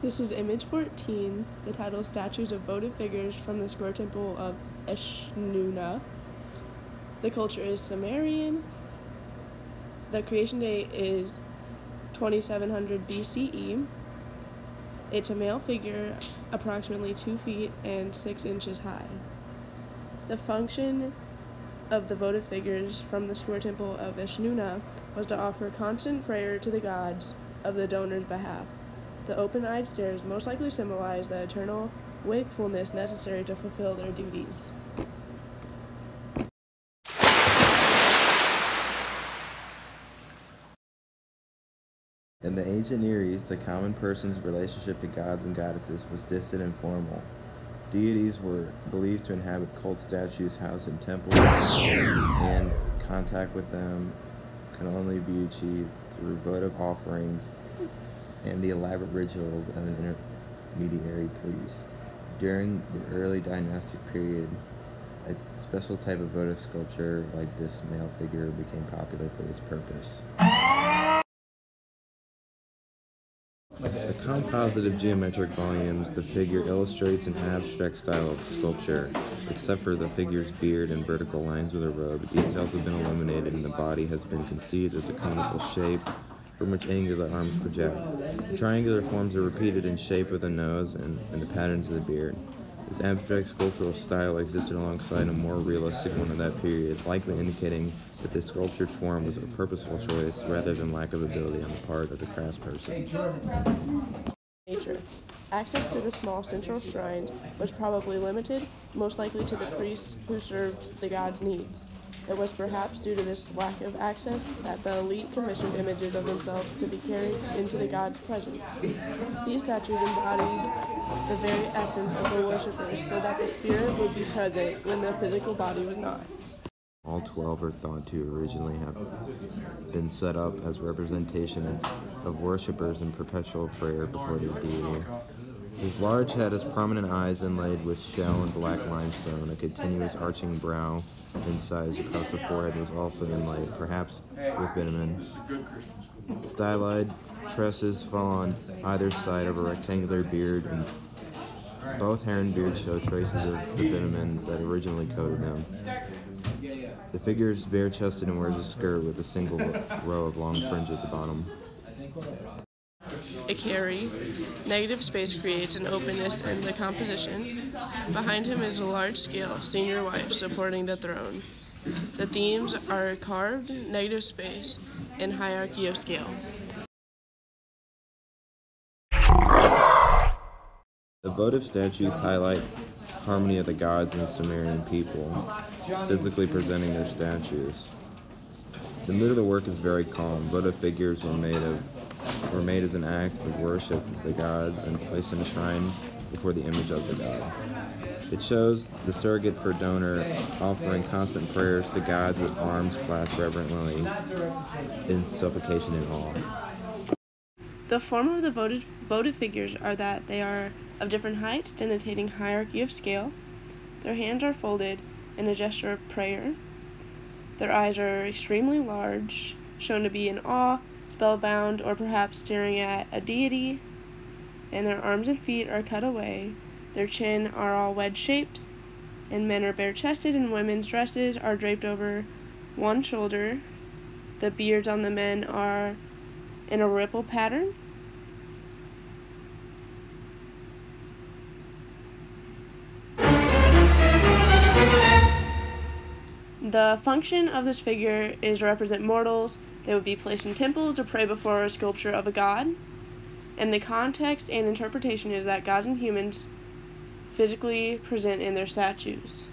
This is image 14, the title Statues of Votive Figures from the Square Temple of Eshnunna. The culture is Sumerian. The creation date is 2700 BCE. It's a male figure, approximately 2 feet and 6 inches high. The function of the votive figures from the square temple of Eshnunna was to offer constant prayer to the gods of the donor's behalf. The open eyed stares most likely symbolize the eternal wakefulness necessary to fulfill their duties. In the ancient Near East, the common person's relationship to gods and goddesses was distant and formal. Deities were believed to inhabit cult statues housed in temples, and contact with them can only be achieved through votive offerings and the elaborate rituals of an intermediary priest. During the early dynastic period, a special type of votive sculpture like this male figure became popular for this purpose. A composite of geometric volumes, the figure illustrates an abstract style of sculpture. Except for the figure's beard and vertical lines with a robe, details have been eliminated and the body has been conceived as a conical shape from which angular arms project. The triangular forms are repeated in shape with the nose and, and the patterns of the beard. This abstract sculptural style existed alongside a more realistic one of that period, likely indicating that this sculptured form was a purposeful choice rather than lack of ability on the part of the craftsperson. Nature. Access to the small central shrines was probably limited, most likely to the priests who served the god's needs. It was perhaps due to this lack of access that the elite commissioned images of themselves to be carried into the god's presence. These statues embodied the very essence of the worshippers so that the spirit would be present when the physical body was not. All 12 are thought to originally have been set up as representations of worshippers in perpetual prayer before the deity. His large head has prominent eyes inlaid with shell and black limestone. A continuous arching brow incised across the forehead was also inlaid, perhaps with bitumen. Stylized tresses fall on either side of a rectangular beard, and both hair and beard show traces of the bitumen that originally coated them. The figure is bare chested and wears a skirt with a single row of long fringe at the bottom. A carry. Negative space creates an openness in the composition. Behind him is a large scale senior wife supporting the throne. The themes are carved, negative space, and hierarchy of scale. The votive statues highlight harmony of the gods and Sumerian people, physically presenting their statues. The mood of the work is very calm. Votive figures were made of were made as an act of worship of the gods and placed in a shrine before the image of the god. It shows the surrogate for donor offering constant prayers to gods with arms clasped reverently in supplication and awe. The form of the votive, votive figures are that they are of different height, denotating hierarchy of scale. Their hands are folded in a gesture of prayer. Their eyes are extremely large, shown to be in awe, spellbound, or perhaps staring at a deity. And their arms and feet are cut away. Their chin are all wedge shaped, and men are bare chested, and women's dresses are draped over one shoulder. The beards on the men are in a ripple pattern. The function of this figure is to represent mortals. They would be placed in temples to pray before a sculpture of a god. And the context and interpretation is that gods and humans physically present in their statues.